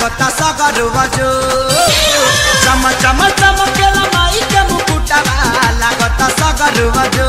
लागता सगरवा जो चम चम चमकेला माई के मुकुटवा लागता सगरवा जो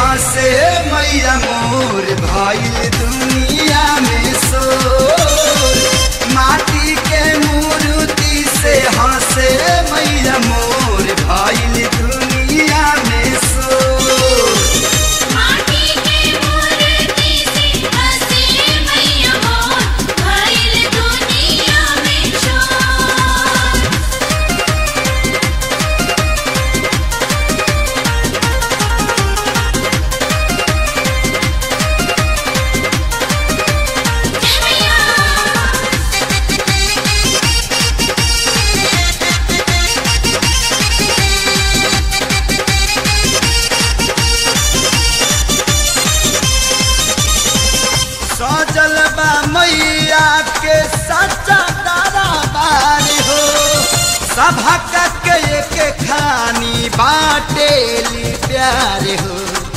यहाँ से मैया चलबा मैया के सच्चा दरबार हो। सभा के खानी बाटेली प्यार हो।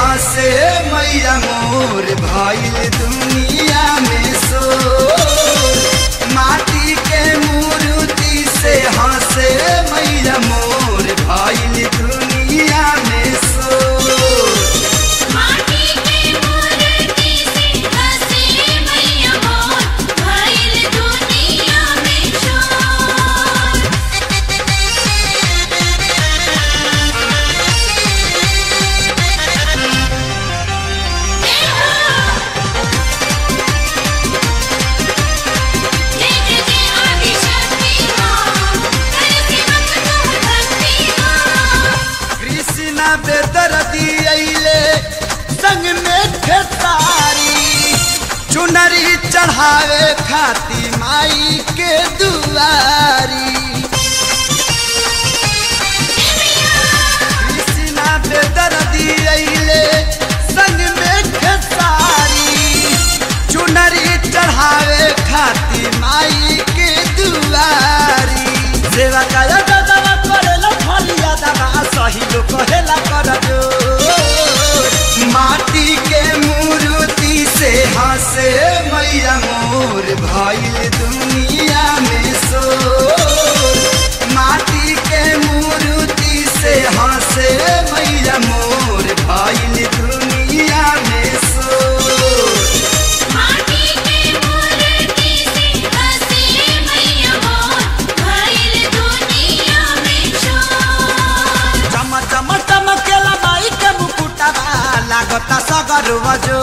यहाँ से मैया मोर भाई दुनिया में सो। चढ़ावे खाती माई के दुआरी चारों जो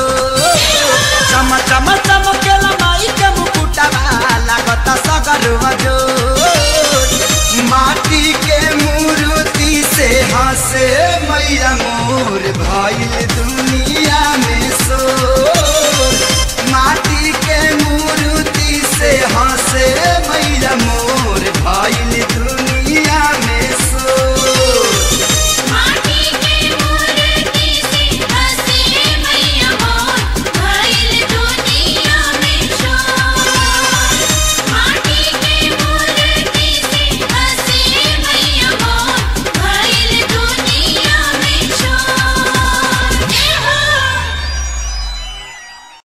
चम चम चमकेला माई के मुकुटवा लागत सगरवा जो माटी के मूर्ति से हंसे मैया मोर भाई दूर